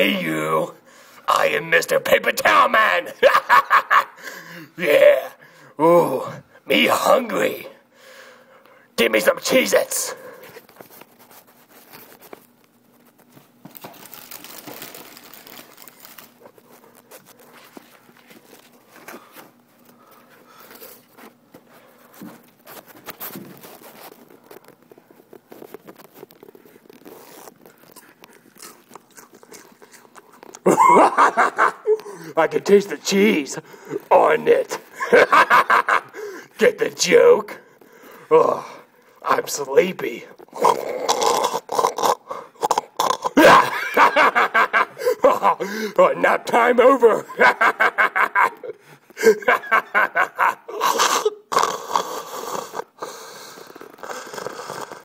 Hey, you. I am Mr. Paper Towel Man. yeah. Ooh, me hungry. Give me some Cheez I can taste the cheese on it. Get the joke? Oh, I'm sleepy. oh, nap time over.